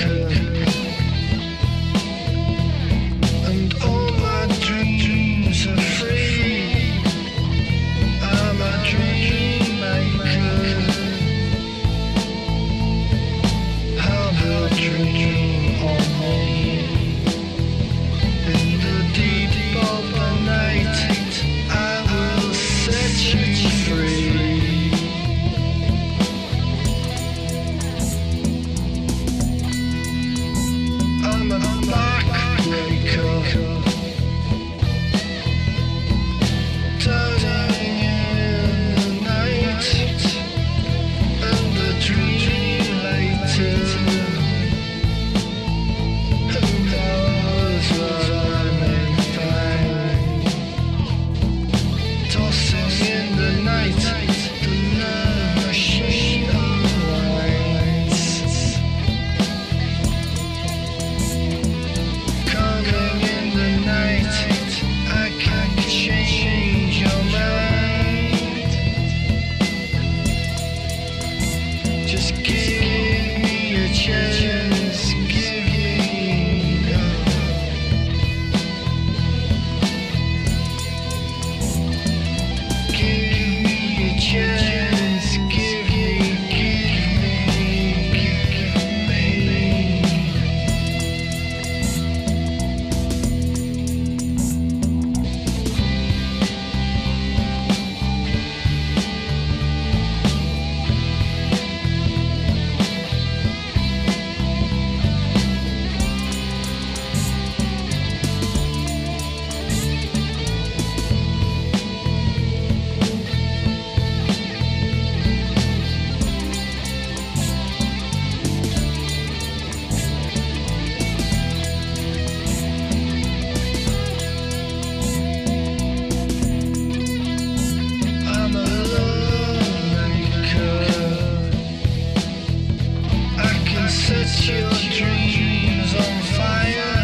Yeah. cool. set your dreams on fire.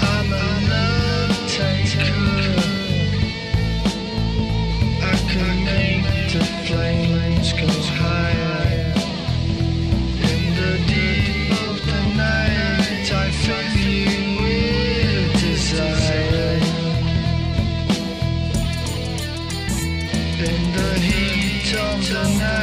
I'm an undertaker. I can make the flames go higher. In the deep of the night, I fill you with desire. In the heat of the night.